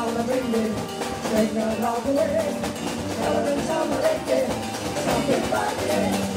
celebrated, take it all the way, celebrate, celebrate, celebrate, celebrate,